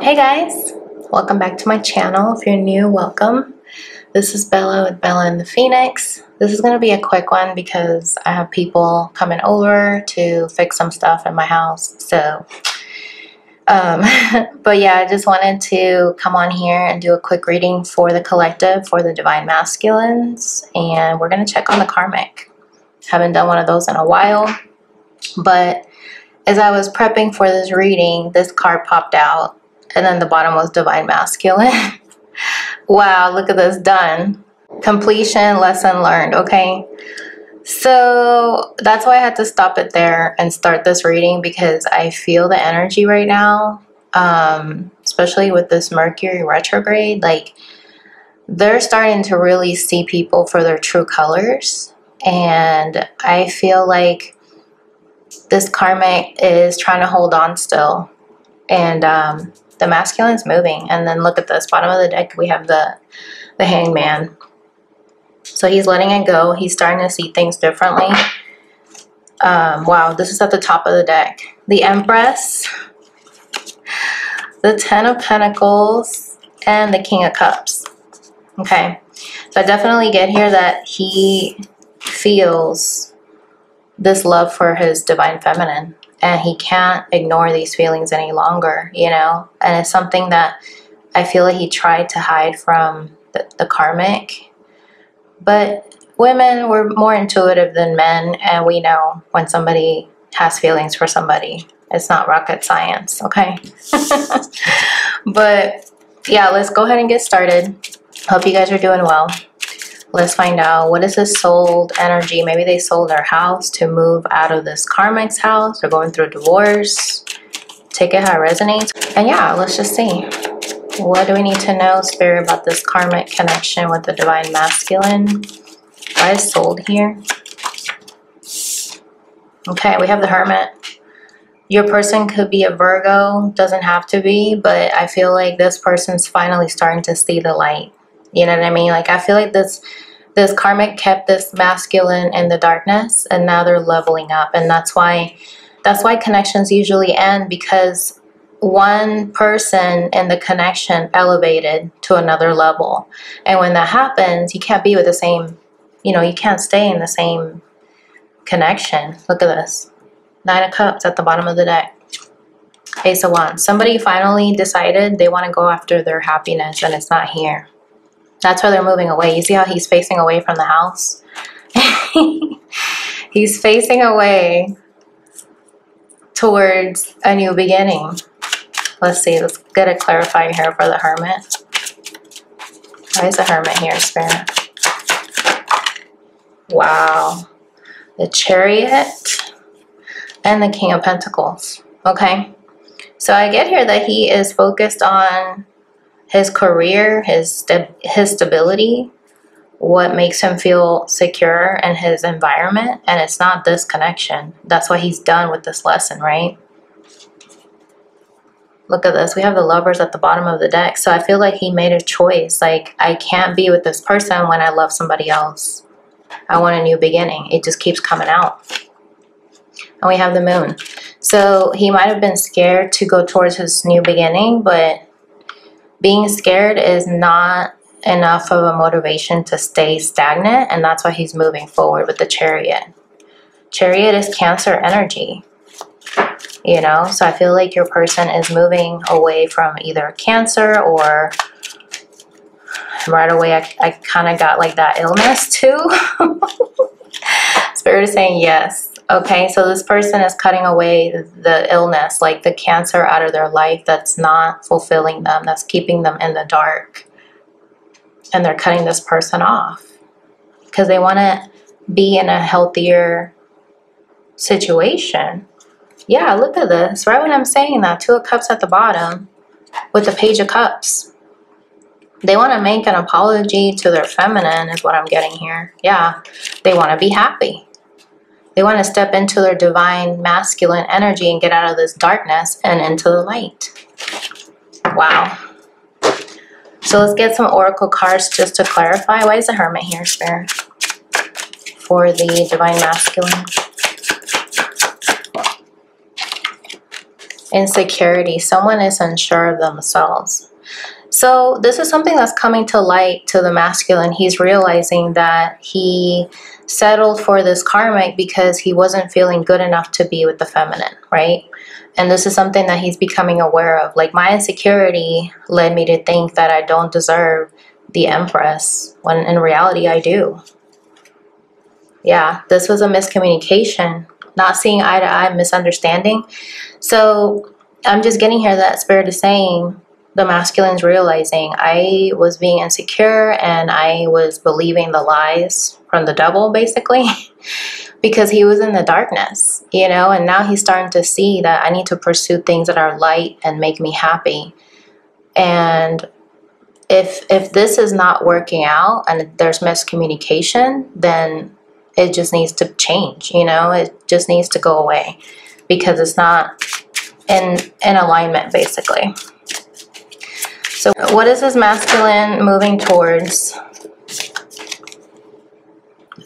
Hey guys, welcome back to my channel. If you're new, welcome. This is Bella with Bella and the Phoenix. This is going to be a quick one because I have people coming over to fix some stuff in my house. So, um, but yeah, I just wanted to come on here and do a quick reading for the collective for the Divine Masculines. And we're going to check on the karmic. Haven't done one of those in a while. But as I was prepping for this reading, this card popped out and then the bottom was divine masculine. wow, look at this done. Completion, lesson learned, okay? So that's why I had to stop it there and start this reading because I feel the energy right now, um, especially with this Mercury retrograde. Like, they're starting to really see people for their true colors. And I feel like this karmic is trying to hold on still. And um, the masculine is moving. And then look at this bottom of the deck, we have the, the hangman. So he's letting it go. He's starting to see things differently. Um, wow, this is at the top of the deck. The Empress, the Ten of Pentacles, and the King of Cups. Okay, so I definitely get here that he feels this love for his divine feminine and he can't ignore these feelings any longer, you know? And it's something that I feel like he tried to hide from the, the karmic. But women, we're more intuitive than men, and we know when somebody has feelings for somebody. It's not rocket science, okay? but yeah, let's go ahead and get started. Hope you guys are doing well. Let's find out what is this sold energy. Maybe they sold their house to move out of this karmic's house. They're going through a divorce. Take it how it resonates. And yeah, let's just see. What do we need to know, Spirit, about this karmic connection with the Divine Masculine? Why is sold here? Okay, we have the Hermit. Your person could be a Virgo, doesn't have to be, but I feel like this person's finally starting to see the light. You know what I mean? Like I feel like this this karmic kept this masculine in the darkness and now they're leveling up and that's why that's why connections usually end because one person in the connection elevated to another level. And when that happens, you can't be with the same, you know, you can't stay in the same connection. Look at this. Nine of Cups at the bottom of the deck. Ace of Wands. Somebody finally decided they want to go after their happiness and it's not here. That's why they're moving away. You see how he's facing away from the house? he's facing away towards a new beginning. Let's see, let's get a clarifying here for the Hermit. Why is the Hermit here, Spirit? Wow. The Chariot and the King of Pentacles. Okay. So I get here that he is focused on his career, his his stability, what makes him feel secure in his environment, and it's not this connection. That's what he's done with this lesson, right? Look at this. We have the lovers at the bottom of the deck. So I feel like he made a choice. Like, I can't be with this person when I love somebody else. I want a new beginning. It just keeps coming out. And we have the moon. So he might have been scared to go towards his new beginning, but being scared is not enough of a motivation to stay stagnant and that's why he's moving forward with the chariot. Chariot is cancer energy you know? So i feel like your person is moving away from either cancer or right away i, I kind of got like that illness too. Spirit is saying yes Okay, so this person is cutting away the illness, like the cancer out of their life that's not fulfilling them, that's keeping them in the dark. And they're cutting this person off because they want to be in a healthier situation. Yeah, look at this. Right when I'm saying that, Two of Cups at the bottom with the Page of Cups. They want to make an apology to their feminine is what I'm getting here. Yeah, they want to be happy. They want to step into their divine masculine energy and get out of this darkness and into the light. Wow. So let's get some oracle cards just to clarify. Why is the hermit here, Spirit? For the divine masculine. insecurity. Someone is unsure of themselves. So, this is something that's coming to light to the masculine. He's realizing that he settled for this karmic because he wasn't feeling good enough to be with the feminine, right? And this is something that he's becoming aware of. Like, my insecurity led me to think that I don't deserve the Empress, when in reality, I do. Yeah, this was a miscommunication, not seeing eye to eye, misunderstanding. So, I'm just getting here that Spirit is saying the masculine's realizing I was being insecure and I was believing the lies from the devil, basically, because he was in the darkness, you know, and now he's starting to see that I need to pursue things that are light and make me happy. And if if this is not working out and there's miscommunication, then it just needs to change, you know, it just needs to go away because it's not in in alignment basically. So what is this masculine moving towards?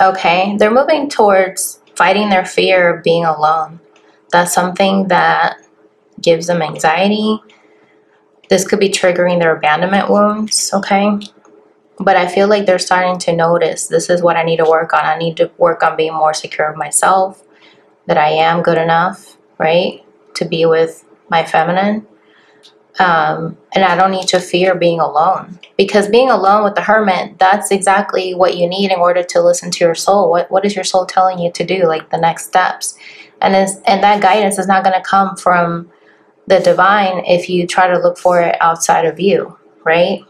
Okay, they're moving towards fighting their fear of being alone. That's something that gives them anxiety. This could be triggering their abandonment wounds, okay? But I feel like they're starting to notice this is what I need to work on. I need to work on being more secure of myself, that I am good enough, right? To be with my feminine um, and I don't need to fear being alone because being alone with the hermit, that's exactly what you need in order to listen to your soul. What what is your soul telling you to do? Like the next steps, and and that guidance is not going to come from the divine if you try to look for it outside of you, right?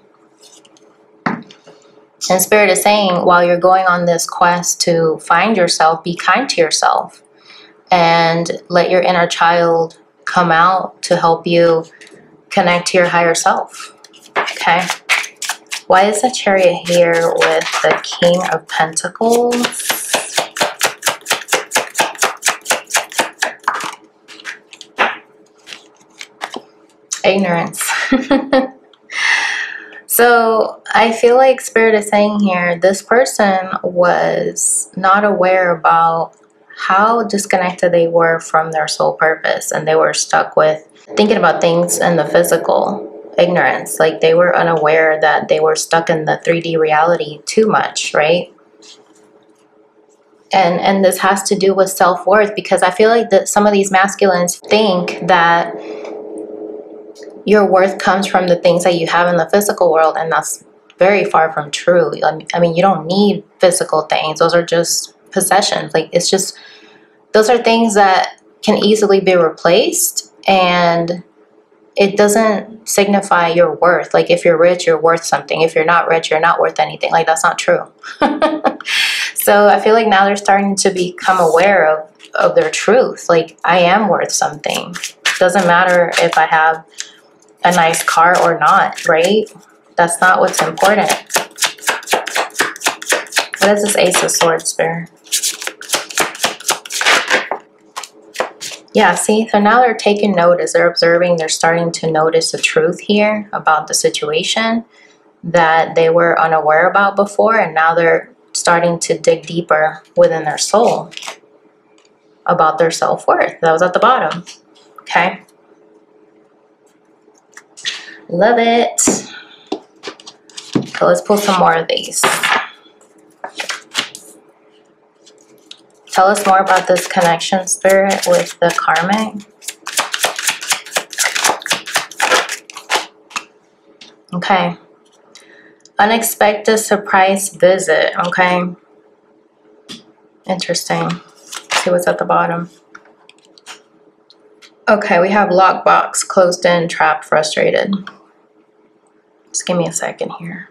And Spirit is saying while you're going on this quest to find yourself, be kind to yourself and let your inner child come out to help you connect to your higher self. Okay. Why is the chariot here with the King of Pentacles? Ignorance. so I feel like Spirit is saying here, this person was not aware about how disconnected they were from their soul purpose and they were stuck with thinking about things in the physical ignorance. Like they were unaware that they were stuck in the 3D reality too much, right? And and this has to do with self-worth because I feel like that some of these masculines think that your worth comes from the things that you have in the physical world and that's very far from true. I mean, you don't need physical things. Those are just possessions. Like it's just those are things that can easily be replaced and it doesn't signify your worth. Like if you're rich, you're worth something. If you're not rich, you're not worth anything. Like that's not true. so I feel like now they're starting to become aware of, of their truth. Like I am worth something. Doesn't matter if I have a nice car or not, right? That's not what's important. What is this Ace of Swords, Spirit? Yeah, see, so now they're taking notice, they're observing, they're starting to notice the truth here about the situation that they were unaware about before, and now they're starting to dig deeper within their soul about their self-worth. That was at the bottom, okay? Love it. So let's pull some more of these. Tell us more about this connection, Spirit, with the karmic. Okay. Unexpected surprise visit. Okay. Interesting. Let's see what's at the bottom. Okay, we have lockbox, closed in, trapped, frustrated. Just give me a second here.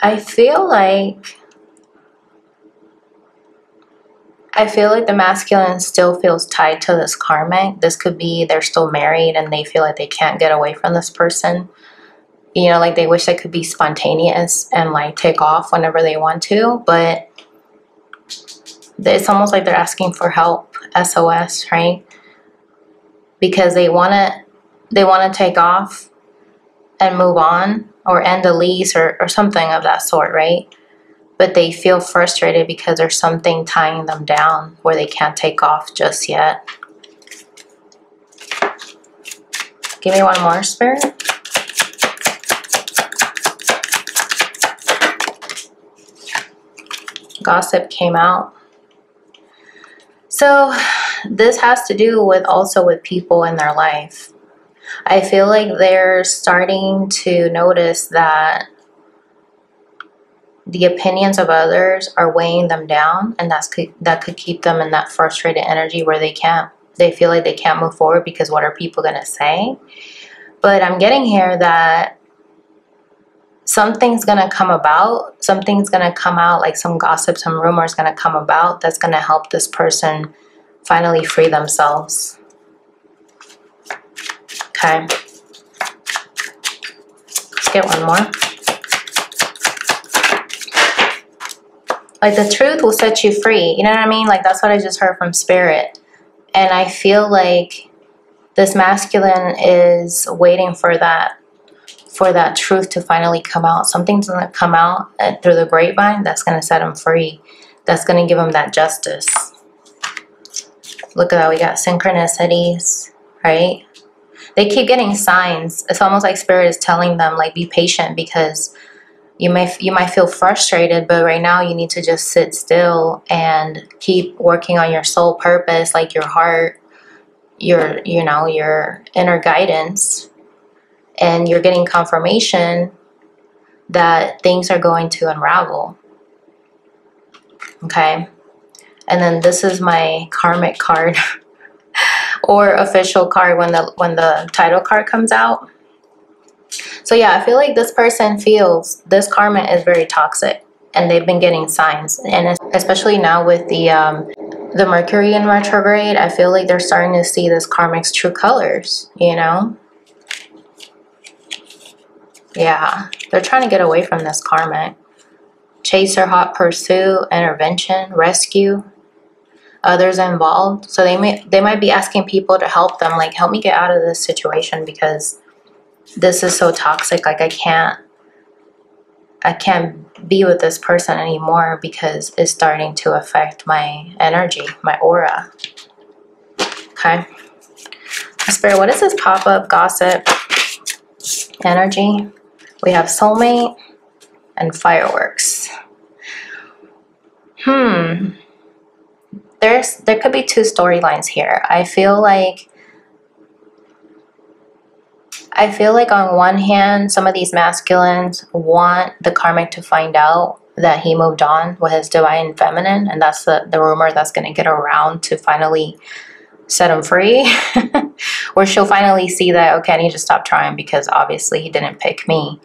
I feel like I feel like the masculine still feels tied to this karmic. This could be they're still married and they feel like they can't get away from this person. You know, like they wish they could be spontaneous and like take off whenever they want to, but it's almost like they're asking for help, SOS, right? Because they want to they want to take off and move on or end a lease or, or something of that sort, right? But they feel frustrated because there's something tying them down where they can't take off just yet. Give me one more, Spirit. Gossip came out. So this has to do with also with people in their life. I feel like they're starting to notice that the opinions of others are weighing them down and that's that could keep them in that frustrated energy where they can't they feel like they can't move forward because what are people going to say? But i'm getting here that something's going to come about something's going to come out like some gossip some rumors going to come about that's going to help this person finally free themselves. Okay. Let's get one more like the truth will set you free. You know what i mean? Like that's what i just heard from spirit. And i feel like this masculine is waiting for that for that truth to finally come out. Something's going to come out uh, through the grapevine that's going to set him free. That's going to give him that justice. Look at that we got synchronicities right? They keep getting signs. It's almost like spirit is telling them like be patient because you may you might feel frustrated but right now you need to just sit still and keep working on your soul purpose like your heart your you know your inner guidance. And you're getting confirmation that things are going to unravel. Okay? And then this is my karmic card or official card when the when the title card comes out so yeah, I feel like this person feels this karma is very toxic and they've been getting signs. And especially now with the um, the Mercury in retrograde, I feel like they're starting to see this karmic's true colors, you know? Yeah, they're trying to get away from this karmic. Chaser, hot pursuit, intervention, rescue, others involved. So they may they might be asking people to help them, like help me get out of this situation because this is so toxic like i can't i can't be with this person anymore because it's starting to affect my energy my aura. Okay? Spirit what is this pop-up gossip energy? We have soulmate and fireworks. Hmm. There's there could be two storylines here. I feel like I feel like on one hand, some of these masculines want the karmic to find out that he moved on with his divine feminine, and that's the, the rumor that's going to get around to finally set him free. or she'll finally see that, okay, I need to stop trying because obviously he didn't pick me.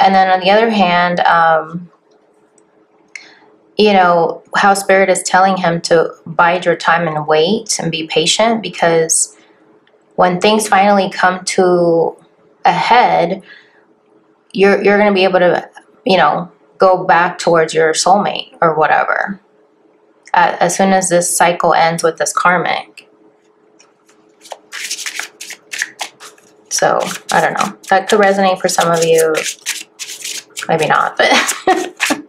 And then on the other hand, um, you know, how Spirit is telling him to bide your time and wait and be patient because when things finally come to a head, you're you're going to be able to, you know, go back towards your soulmate or whatever. Uh, as soon as this cycle ends with this karmic. So, I don't know. That could resonate for some of you. Maybe not, but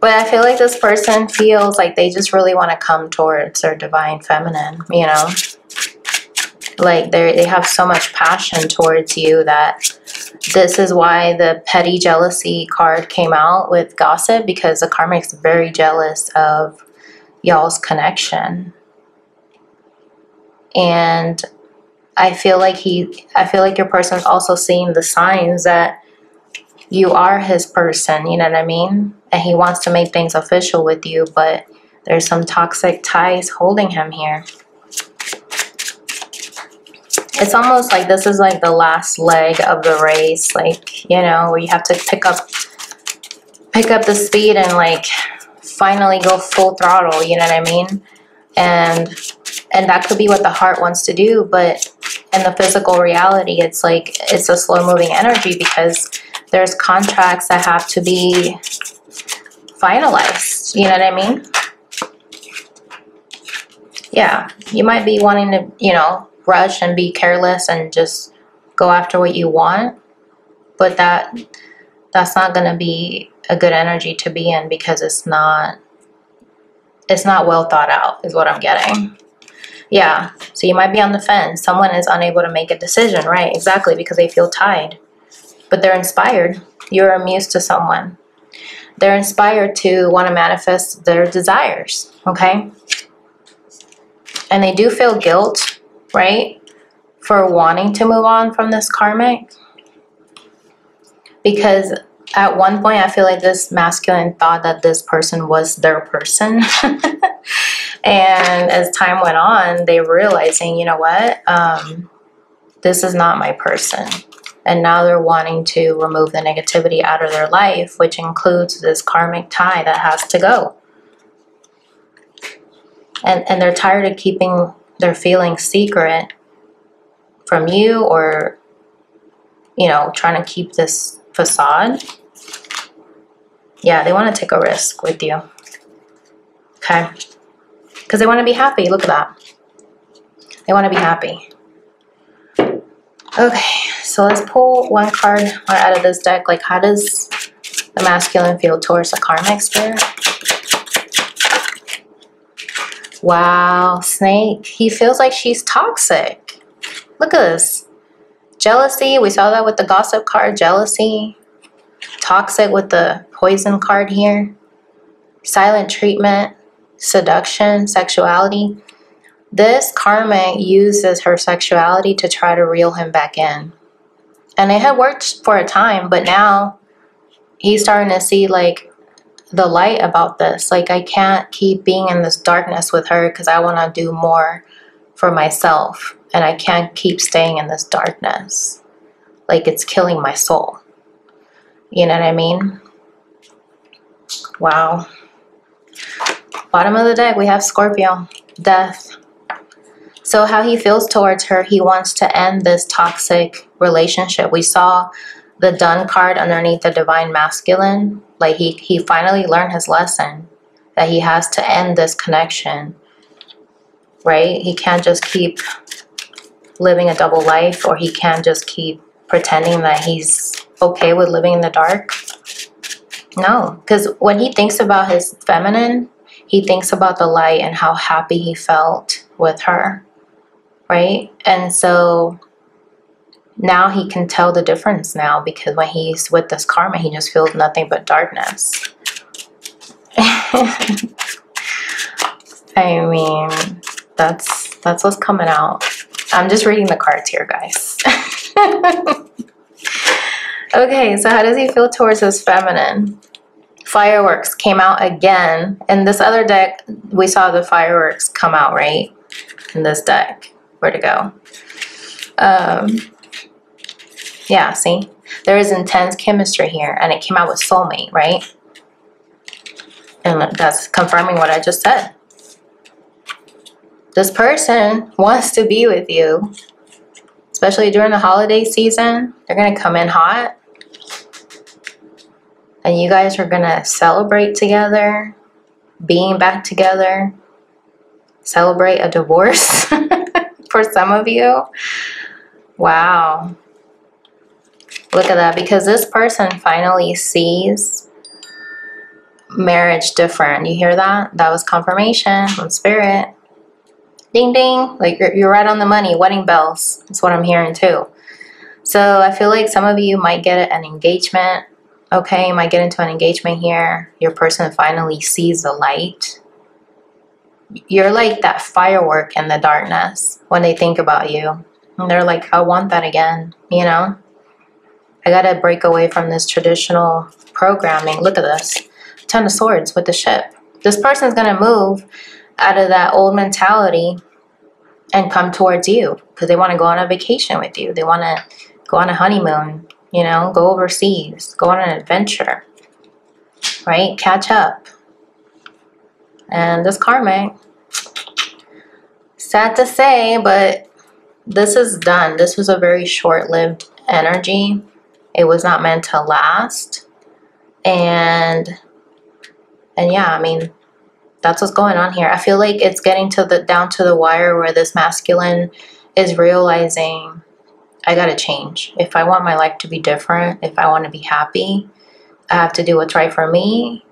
but I feel like this person feels like they just really want to come towards their divine feminine, you know? Like they they have so much passion towards you that this is why the petty jealousy card came out with gossip because the karmic's very jealous of y'all's connection. And i feel like he i feel like your person's also seeing the signs that you are his person you know what i mean? And he wants to make things official with you but there's some toxic ties holding him here it's almost like this is like the last leg of the race like you know where you have to pick up pick up the speed and like finally go full throttle you know what I mean? And and that could be what the heart wants to do but in the physical reality it's like it's a slow moving energy because there's contracts that have to be finalized you know what I mean? Yeah you might be wanting to you know rush and be careless and just go after what you want but that that's not going to be a good energy to be in because it's not it's not well thought out is what i'm getting Yeah. So you might be on the fence. Someone is unable to make a decision, right? Exactly, because they feel tied. But they're inspired. You're amused to someone. They're inspired to want to manifest their desires, okay? And they do feel guilt, right? For wanting to move on from this karmic. Because at one point, I feel like this masculine thought that this person was their person. and as time went on, they realizing, you know what? Um, this is not my person. And now they're wanting to remove the negativity out of their life, which includes this karmic tie that has to go. And, and they're tired of keeping their feeling secret from you or, you know, trying to keep this facade. Yeah, they want to take a risk with you. Okay. Because they want to be happy. Look at that. They want to be happy. Okay, so let's pull one card out of this deck. Like, how does the masculine feel towards the karmic spirit? Wow, snake. He feels like she's toxic. Look at this. Jealousy. We saw that with the gossip card. Jealousy. Toxic with the poison card here. Silent treatment. Seduction. Sexuality. This karmic uses her sexuality to try to reel him back in. And it had worked for a time, but now he's starting to see like the light about this. Like I can't keep being in this darkness with her because I want to do more for myself. And I can't keep staying in this darkness. Like it's killing my soul. You know what I mean? Wow. Bottom of the deck, we have Scorpio. Death. So how he feels towards her, he wants to end this toxic relationship. We saw the done card underneath the divine masculine. Like he, he finally learned his lesson that he has to end this connection. Right? He can't just keep living a double life or he can't just keep pretending that he's okay with living in the dark. No, because when he thinks about his feminine, he thinks about the light and how happy he felt with her right? And so now he can tell the difference now because when he's with this karma, he just feels nothing but darkness. I mean, that's that's what's coming out. I'm just reading the cards here, guys. okay, so how does he feel towards his feminine? Fireworks came out again. In this other deck, we saw the fireworks come out, right? In this deck where to go. Um, yeah, see? There is intense chemistry here, and it came out with soulmate, right? And that's confirming what I just said. This person wants to be with you, especially during the holiday season. They're going to come in hot. And you guys are going to celebrate together, being back together, celebrate a divorce. for some of you. Wow. Look at that. Because this person finally sees marriage different. You hear that? That was confirmation from spirit. Ding ding. Like you're, you're right on the money. Wedding bells. That's what I'm hearing too. So I feel like some of you might get an engagement. Okay, you might get into an engagement here. Your person finally sees the light you're like that firework in the darkness when they think about you. And they're like, I want that again, you know? I gotta break away from this traditional programming. Look at this. Ten of Swords with the ship. This person's gonna move out of that old mentality and come towards you because they want to go on a vacation with you. They want to go on a honeymoon, you know, go overseas, go on an adventure, right? Catch up. And this karmic, sad to say, but this is done. This was a very short-lived energy. It was not meant to last. And and yeah, I mean, that's what's going on here. I feel like it's getting to the down to the wire where this masculine is realizing I got to change. If I want my life to be different, if I want to be happy, I have to do what's right for me.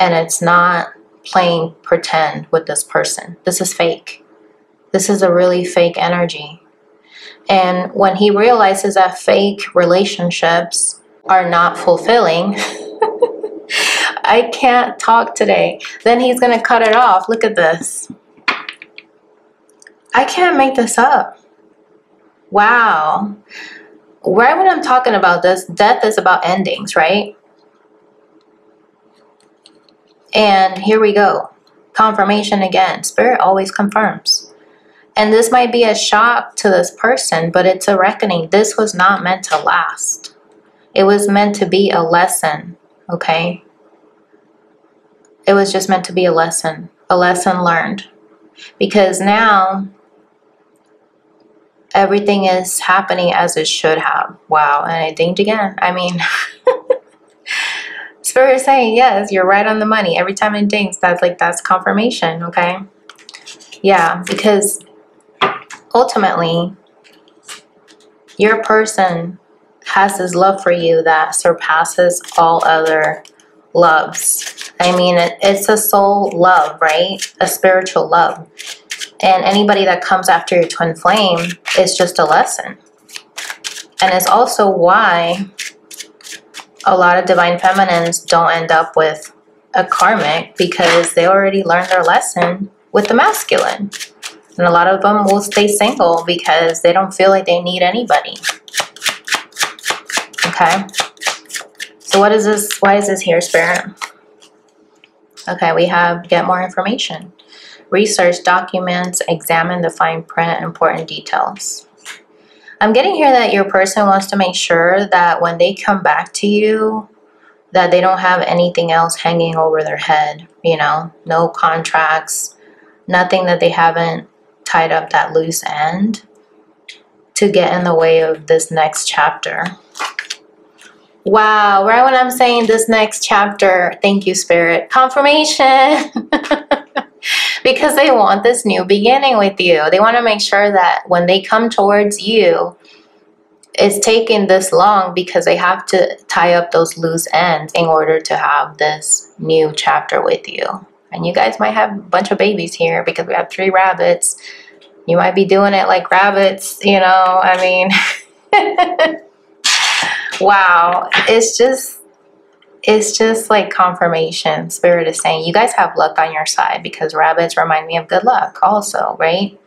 And it's not playing pretend with this person. This is fake. This is a really fake energy. And when he realizes that fake relationships are not fulfilling, I can't talk today. Then he's going to cut it off. Look at this. I can't make this up. Wow. Right when I'm talking about this, death is about endings, right? And here we go. Confirmation again. Spirit always confirms. And this might be a shock to this person, but it's a reckoning. This was not meant to last. It was meant to be a lesson, okay? It was just meant to be a lesson, a lesson learned. Because now everything is happening as it should have. Wow. And I think again, I mean, Spirit is saying, yes, you're right on the money. Every time it dings, that's like, that's confirmation, okay? Yeah, because ultimately, your person has this love for you that surpasses all other loves. I mean, it, it's a soul love, right? A spiritual love. And anybody that comes after your twin flame is just a lesson. And it's also why a lot of divine feminines don't end up with a karmic because they already learned their lesson with the masculine. And a lot of them will stay single because they don't feel like they need anybody. Okay. So what is this? Why is this here, Spirit? Okay, we have get more information. Research documents, examine the fine print, important details. I'm getting here that your person wants to make sure that when they come back to you, that they don't have anything else hanging over their head, you know, no contracts, nothing that they haven't tied up that loose end to get in the way of this next chapter. Wow, right when I'm saying this next chapter, thank you, Spirit. Confirmation. because they want this new beginning with you. They want to make sure that when they come towards you, it's taking this long because they have to tie up those loose ends in order to have this new chapter with you. And you guys might have a bunch of babies here because we have three rabbits. You might be doing it like rabbits, you know, I mean, wow. It's just it's just like confirmation. Spirit is saying you guys have luck on your side because rabbits remind me of good luck also, right?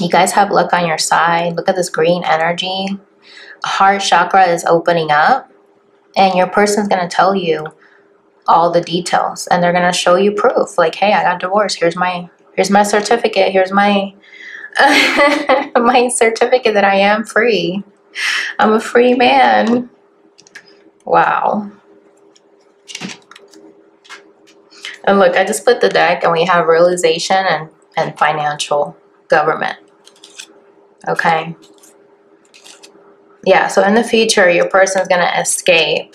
You guys have luck on your side. Look at this green energy. Heart chakra is opening up and your person's going to tell you all the details and they're going to show you proof like, "Hey, I got divorced. Here's my here's my certificate. Here's my my certificate that I am free. I'm a free man." Wow. And look, I just put the deck and we have realization and, and financial government. Okay. Yeah, so in the future, your person is going to escape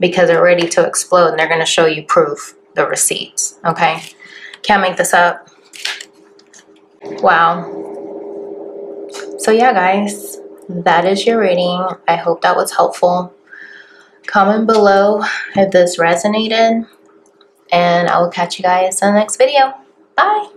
because they're ready to explode and they're going to show you proof, the receipts. Okay. Can't make this up. Wow. So yeah, guys, that is your reading. I hope that was helpful. Comment below if this resonated and I will catch you guys in the next video. Bye!